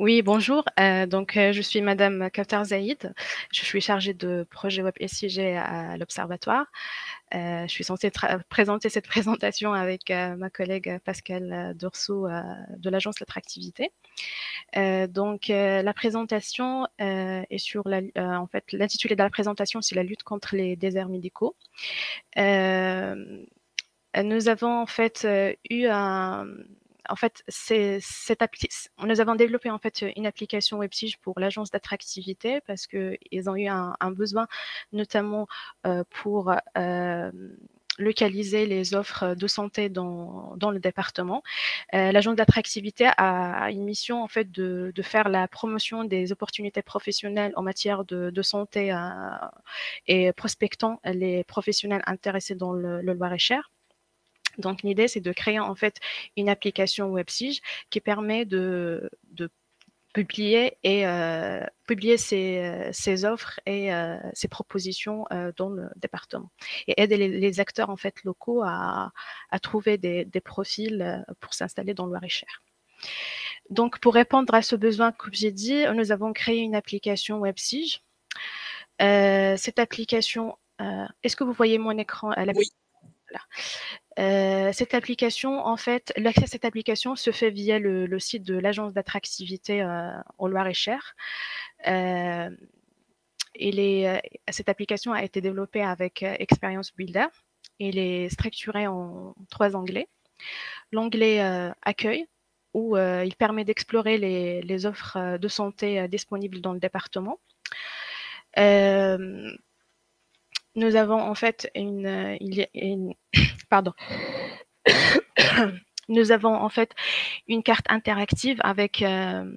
Oui, bonjour. Euh, donc, euh, je suis Madame Kaftar Zaïd. Je suis chargée de projet web SIG à l'Observatoire. Euh, je suis censée présenter cette présentation avec ma collègue Pascal Dorsou de l'agence L'Attractivité. donc, la présentation est sur la, en fait, l'intitulé de la présentation, c'est la lutte contre les déserts médicaux. nous avons en fait eu un en fait, cette nous avons développé en fait une application WebSige pour l'agence d'attractivité parce qu'ils ont eu un, besoin, notamment euh, pour euh, localiser les offres de santé dans, le département. Euh, l'agence d'attractivité a, une mission en fait de, faire la promotion des opportunités professionnelles en matière de, santé et prospectant les professionnels intéressés dans le, le Loir-et-Cher. Donc l'idée, c'est de créer en fait une application WebSige qui permet de, publier et euh, publier ses, offres et euh, ses propositions euh, dans le département et aider les, acteurs en fait locaux à, trouver des, profils pour s'installer dans le Loir-et-Cher. Donc pour répondre à ce besoin, comme j'ai dit, nous avons créé une application WebSige. cette application, est-ce que vous voyez mon écran à la oui. Euh, cette application, en fait, l'accès à cette application se fait via le, site de l'agence d'attractivité euh, au Loir-et-Cher. Euh, cette application a été développée avec Experience Builder. Elle est structurée en trois onglets. L'onglet Accueil, où il permet d'explorer les, offres de santé disponibles dans le département. Nous avons en fait une, une pardon. Nous avons en fait une carte interactive avec, euh,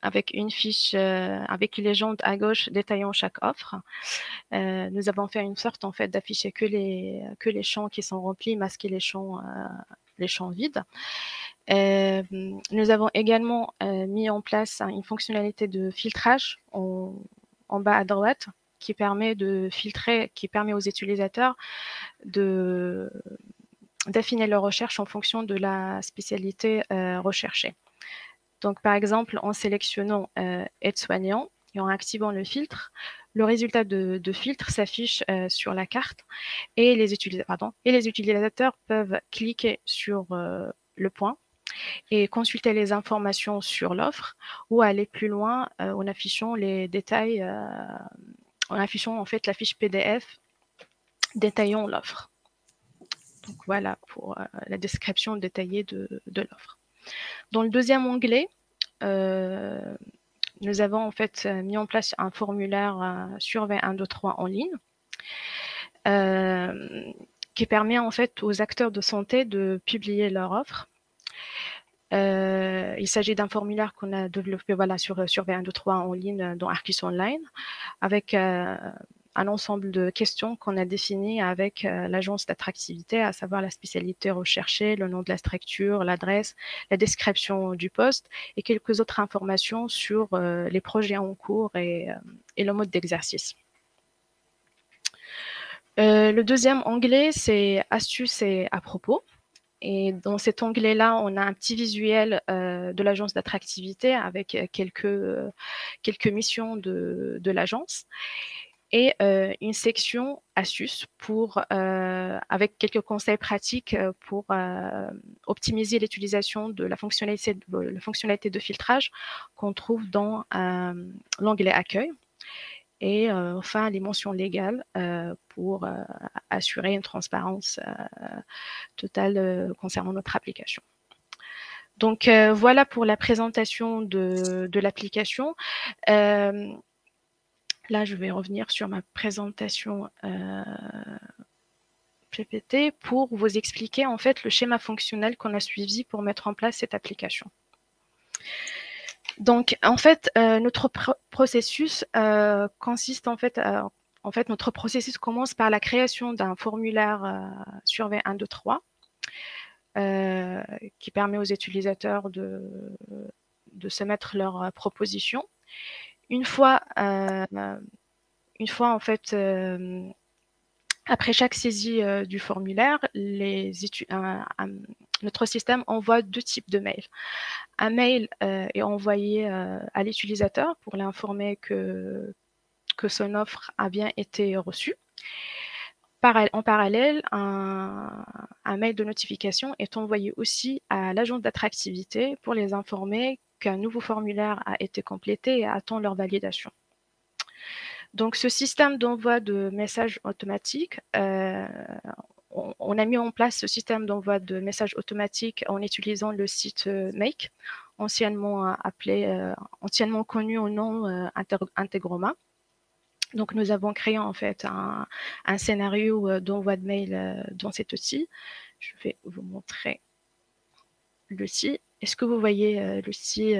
avec une fiche euh, avec une légende à gauche détaillant chaque offre. Euh, nous avons fait une sorte en fait d'afficher que les, que les champs qui sont remplis, masquer les champs, les champs vides. nous avons également mis en place une fonctionnalité de filtrage en, en bas à droite qui permet de filtrer, qui permet aux utilisateurs de d'affiner leur recherche en fonction de la spécialité euh, recherchée. Donc, par exemple, en sélectionnant euh, aide-soignant et en activant le filtre, le résultat de, filtre s'affiche euh, sur la carte et les, utilisateurs, et les utilisateurs peuvent cliquer sur le point et consulter les informations sur l'offre ou aller plus loin en affichant les détails en affichant en fait la fiche PDF détaillant l'offre. Donc voilà pour euh, la description détaillée de, l'offre. Dans le deuxième onglet, euh, nous avons en fait mis en place un formulaire euh, sur V123 en ligne qui permet en fait aux acteurs de santé de publier leur offre euh, il s'agit d'un formulaire qu'on a développé voilà, sur, sur V123 en ligne euh, dans Arcus Online, avec euh, un ensemble de questions qu'on a définies avec l'agence d'attractivité, à savoir la spécialité recherchée, le nom de la structure, l'adresse, la description du poste et quelques autres informations sur les projets en cours et, et le mode d'exercice. le deuxième onglet, c'est astuces et à propos. Et dans cet onglet-là, on a un petit visuel euh, de l'agence d'attractivité avec euh, quelques, euh, quelques missions de, de l'agence et une section astuces pour, avec quelques conseils pratiques pour optimiser l'utilisation de la fonctionnalité, de la fonctionnalité de filtrage qu'on trouve dans l'onglet accueil et enfin les mentions légales pour assurer une transparence totale concernant notre application. Donc voilà pour la présentation de, de l'application. là, je vais revenir sur ma présentation PPT pour vous expliquer en fait le schéma fonctionnel qu'on a suivi pour mettre en place cette application. Donc, en fait, euh, notre processus euh, consiste en fait, en fait, notre processus commence par la création d'un formulaire euh, sur V123 qui permet aux utilisateurs de, de se mettre leurs propositions. Une fois, une fois en fait, après chaque saisie du formulaire, notre système envoie deux types de mails. Un mail est envoyé à l'utilisateur pour l'informer que, son offre a bien été reçue. En parallèle, un, mail de notification est envoyé aussi à l'agence d'attractivité pour les informer qu'un nouveau formulaire a été complété et attend leur validation. Donc, ce système d'envoi de messages automatiques, euh, on, a mis en place ce système d'envoi de messages automatiques en utilisant le site euh, Make, anciennement appelé, euh, anciennement connu au nom Integroma. Donc, nous avons créé en fait un, scénario euh, d'envoi de mail euh, dans cet outil. Je vais vous montrer l'outil. Est-ce que vous voyez euh, l'outil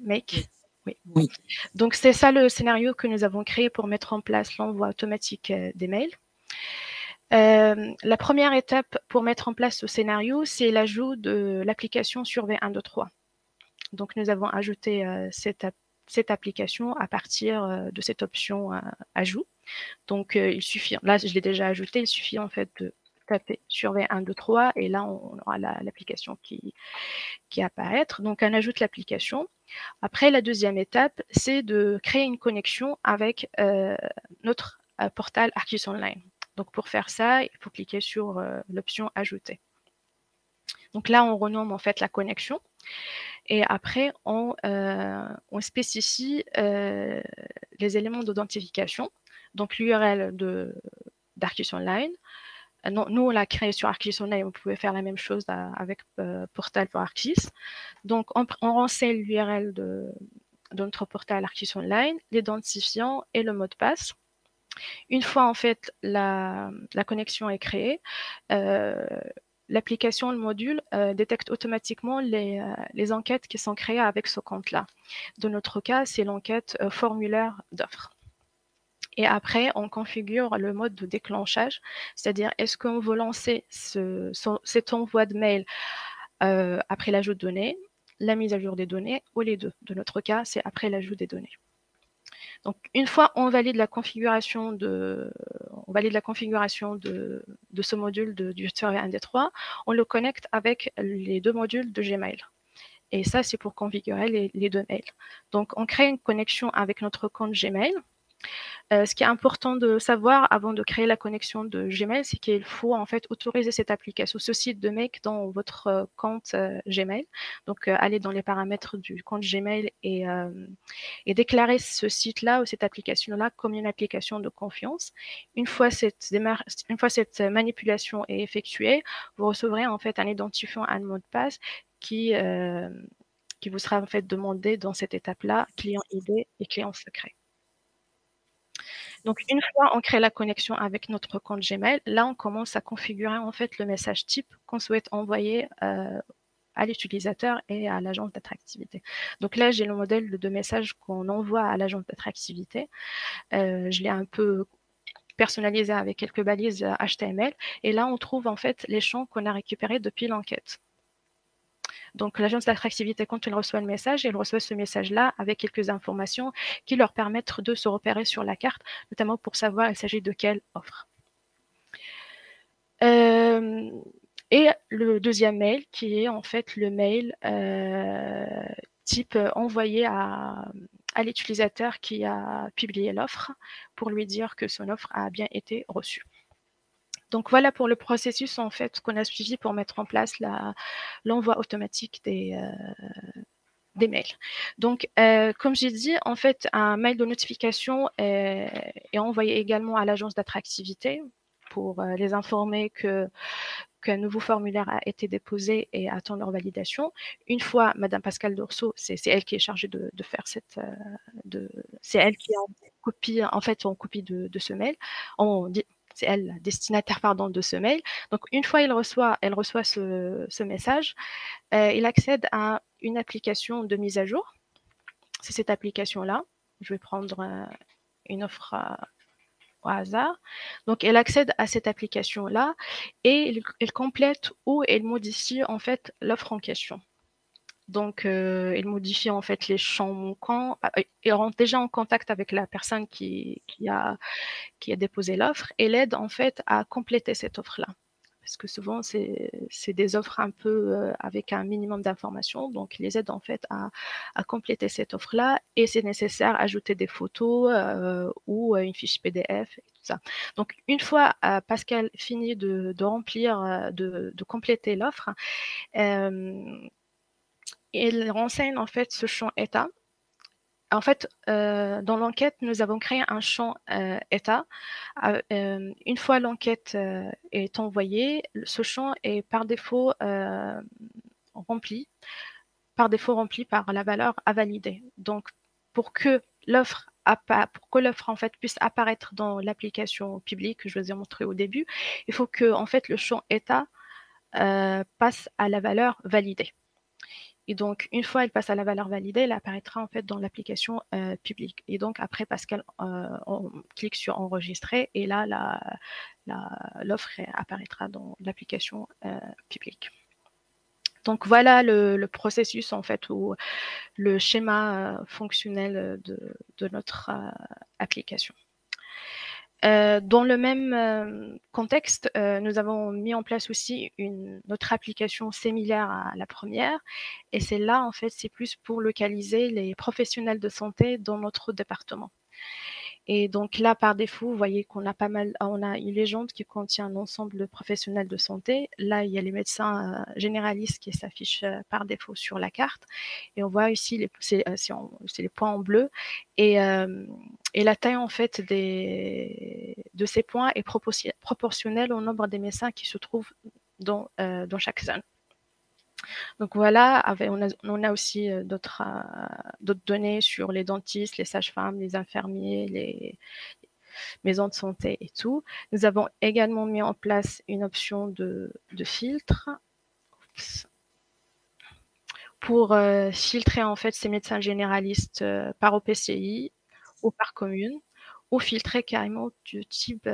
Make? Oui. oui. Donc, c'est ça le scénario que nous avons créé pour mettre en place l'envoi automatique des mails. La première étape pour mettre en place ce scénario, c'est l'ajout de l'application Survey 123. Donc, nous avons ajouté cette, cette application à partir euh, de cette option euh, ajout. Donc, euh, il suffit, là, je l'ai déjà ajouté, il suffit en fait de taper surveille 1, 2, 3 et là, on aura l'application qui, qui apparaître. Donc, on ajoute l'application. Après, la deuxième étape, c'est de créer une connexion avec notre portal Arcus Online. Donc, pour faire ça, il faut cliquer sur l'option Ajouter. Donc là, on renomme en fait la connexion. Et après, on, euh, spécifie euh, les éléments d'identification, donc l'URL d'Arcus Online. Euh, nous, on l'a créé sur Arcus Online, on pouvait faire la même chose avec Portal pour Arcus. Donc, on, renseigne l'URL de, notre portal Arcus Online, l'identifiant et le mot de passe. Une fois en fait la, connexion est créée, l'application, le module, euh, détecte automatiquement les, euh, les, enquêtes qui sont créées avec ce compte-là. Dans notre cas, c'est l'enquête euh, formulaire d'offre. Et après, on configure le mode de déclenchage, c'est-à-dire est-ce qu'on veut lancer ce, cet envoi de mail après l'ajout de données, la mise à jour des données ou les deux? De notre cas, c'est après l'ajout des données. Donc, une fois on valide la configuration de, ce module du serveur 1 d 3, on le connecte avec les deux modules de Gmail. Et ça, c'est pour configurer les, deux mails. Donc, on crée une connexion avec notre compte Gmail. Euh, ce qui est important de savoir avant de créer la connexion de Gmail, c'est qu'il faut en fait autoriser cette application, ce site de Make dans votre euh, compte euh, Gmail. Donc, aller dans les paramètres du compte Gmail et, déclarer ce site-là ou cette application-là comme une application de confiance. Une fois cette, manipulation est effectuée, vous recevrez en fait un identifiant, un mot de passe qui qui vous sera en fait demandé dans cette étape-là, client ID et client secret. Donc, une fois on crée la connexion avec notre compte Gmail, là, on commence à configurer en fait le message type qu'on souhaite envoyer euh, à l'utilisateur et à l'agence d'attractivité. Donc là, j'ai le modèle de message qu'on envoie à l'agence d'attractivité. Euh, je l'ai un peu personnalisé avec quelques balises HTML. Et là, on trouve en fait les champs qu'on a récupérés depuis l'enquête. Donc l'agence d'attractivité, quand elle reçoit le message, elle reçoit ce message-là avec quelques informations qui leur permettent de se repérer sur la carte, notamment pour savoir il s'agit de quelle offre. Euh, et le deuxième mail qui est en fait le mail euh, type envoyé à, à l'utilisateur qui a publié l'offre pour lui dire que son offre a bien été reçue. Donc voilà pour le processus en fait qu'on a suivi pour mettre en place l'envoi automatique des, euh, mails. Donc, euh, comme j'ai dit, en fait, un mail de notification est, envoyé également à l'agence d'attractivité pour euh, les informer que qu'un nouveau formulaire a été déposé et attend leur validation. Une fois, Madame Pascal Dorso, c'est elle qui est chargée de, faire cette, c'est elle qui en copie, en fait, en copie de, ce mail. C'est elle, destinataire pardon, de ce mail. Donc une fois il reçoit, elle reçoit ce, message, euh, il accède à une application de mise à jour. C'est cette application-là. Je vais prendre euh, une offre euh, au hasard. Donc elle accède à cette application-là et elle complète ou elle modifie en fait l'offre en question. Donc, euh, il modifie en fait les champs manquants ah, et rentre déjà en contact avec la personne qui, a, qui a déposé l'offre et l'aide en fait à compléter cette offre-là. parce que souvent, c'est des offres un peu avec un minimum d'informations. Donc, ils les aident en fait à, compléter cette offre-là et c'est nécessaire ajouter des photos ou une fiche PDF et tout ça. Donc, une fois Pascal finit de, remplir, de compléter l'offre, il renseigne en fait ce champ état en fait, euh, dans l'enquête, nous avons créé un champ euh, état. Euh, une fois l'enquête est envoyée, ce champ est par défaut rempli, par défaut rempli par la valeur à valider. Donc, pour que l'offre pour que l'offre en fait puisse apparaître dans l'application publique que je vous ai montré au début, il faut que en fait le champ état passe à la valeur validée. Et donc, une fois elle passe à la valeur validée, elle apparaîtra en fait dans l'application euh, publique. Et donc, après, Pascal, euh, on clique sur enregistrer et là, l'offre apparaîtra dans l'application euh, publique. Donc voilà le, processus en fait ou le schéma fonctionnel de notre application. Euh, dans le même euh, contexte, euh, nous avons mis en place aussi une autre application similaire à la première, et c'est là en fait c'est plus pour localiser les professionnels de santé dans notre département. Et donc là, par défaut, vous voyez qu'on a pas mal, on a une légende qui contient un ensemble de professionnels de santé. Là, il y a les médecins euh, généralistes qui s'affichent euh, par défaut sur la carte. Et on voit ici, les, c'est, euh, les points en bleu. Et, et, la taille, en fait, des, de ces points est proportionnelle au nombre des médecins qui se trouvent dans, dans chaque zone. Donc voilà, on, a, aussi euh, d'autres données sur les dentistes, les sages-femmes, les infirmiers, les maisons de santé et tout. Nous avons également mis en place une option de, filtre pour euh, filtrer en fait ces médecins généralistes euh, par OPCI ou par commune ou filtrer carrément du type,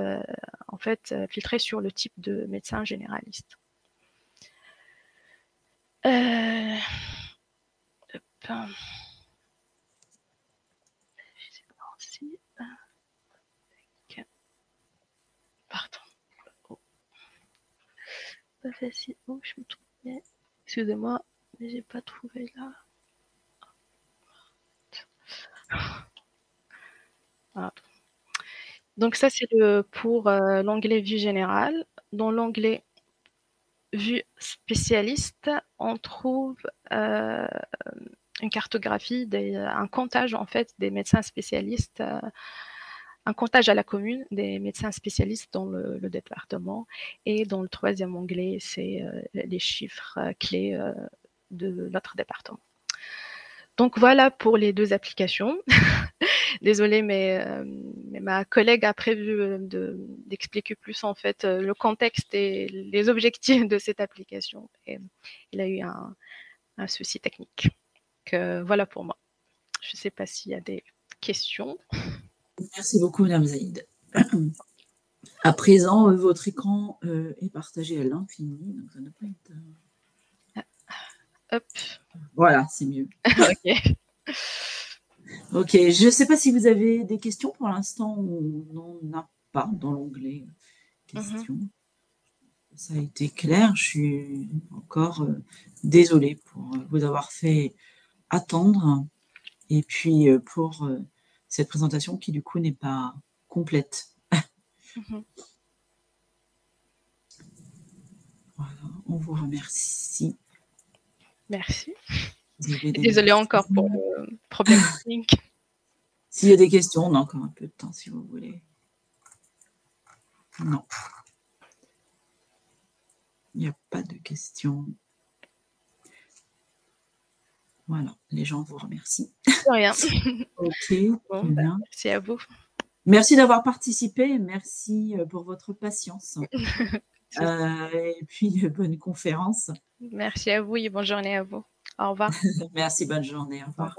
en fait, filtrer sur le type de médecin généraliste. Euh... Hop. Pardon. Oh. Pas facile. Oh, je me trouvais. Excusez-moi, mais j'ai pas trouvé là. Donc ça c'est le pour euh, l'onglet vue générale. Dans l'onglet vue spécialiste, on trouve euh, une cartographie, un comptage en fait des médecins spécialistes, euh, un comptage à la commune des médecins spécialistes dans le, département. Et dans le troisième onglet, c'est euh, les chiffres clés de notre département. Donc voilà pour les deux applications. Désolée, mais, euh, mais, ma collègue a prévu euh, d'expliquer plus en fait euh, le contexte et les objectifs de cette application. Et il a eu un, souci technique. Que voilà pour moi. Je ne sais pas s'il y a des questions. Merci beaucoup, Madame Zaïd. À présent, votre écran est partagé à l'infini, donc ça ne peut être Hop. Voilà, c'est mieux. ok. Ok, je ne sais pas si vous avez des questions pour l'instant. On n'en a pas dans l'onglet questions. Mhm. Ça a été clair. Je suis encore euh, désolée pour euh, vous avoir fait attendre. Et puis euh, pour cette présentation qui du coup n'est pas complète. Mhm. Voilà, on vous remercie. Merci. Désolée encore pour le problème technique. S'il y a des questions, on a encore un peu de temps si vous voulez. Non. Il n'y a pas de questions. Voilà, les gens vous remercient. rien. ok. Bah, merci à vous. Merci d'avoir participé. Merci euh, pour votre patience. Euh, et puis, bonne conférence. Merci à vous et bonne journée à vous. Au revoir. Merci, bonne journée. Au revoir.